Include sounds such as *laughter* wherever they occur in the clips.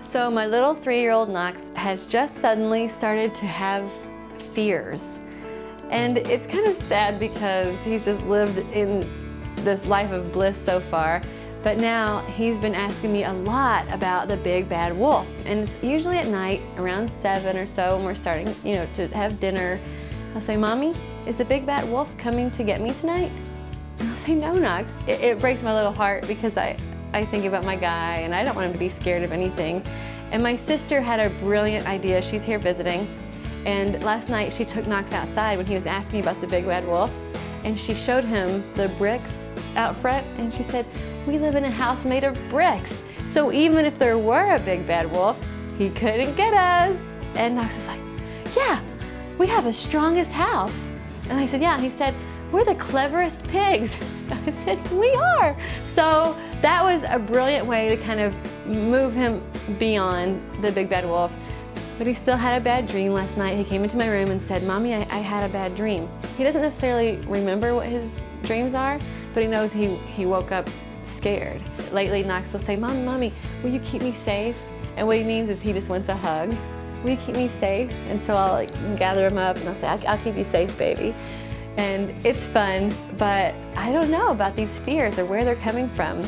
So my little three-year-old Knox has just suddenly started to have fears. And it's kind of sad because he's just lived in this life of bliss so far. But now he's been asking me a lot about the big bad wolf. And it's usually at night around seven or so when we're starting, you know, to have dinner. I'll say, Mommy, is the big bad wolf coming to get me tonight? And I'll say, no, Knox. It, it breaks my little heart because I, I think about my guy and I don't want him to be scared of anything. And my sister had a brilliant idea. She's here visiting. And last night she took Knox outside when he was asking about the big bad wolf. And she showed him the bricks out front and she said, we live in a house made of bricks. So even if there were a big bad wolf, he couldn't get us. And Knox was like, yeah, we have the strongest house. And I said, yeah. And he said, we're the cleverest pigs. *laughs* I said, we are. So that was a brilliant way to kind of move him beyond the big bad wolf. But he still had a bad dream last night. He came into my room and said, Mommy, I, I had a bad dream. He doesn't necessarily remember what his dreams are, but he knows he, he woke up scared. Lately, Knox will say, Mom, Mommy, will you keep me safe? And what he means is he just wants a hug. Will you keep me safe? And so I'll like gather him up and I'll say, I'll, I'll keep you safe, baby. And it's fun, but I don't know about these fears or where they're coming from.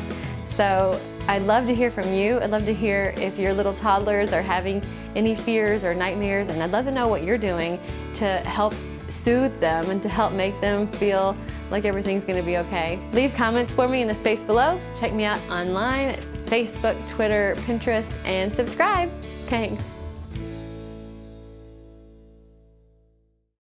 So I'd love to hear from you. I'd love to hear if your little toddlers are having any fears or nightmares, and I'd love to know what you're doing to help soothe them and to help make them feel like everything's gonna be okay. Leave comments for me in the space below. Check me out online Facebook, Twitter, Pinterest, and subscribe. Thanks.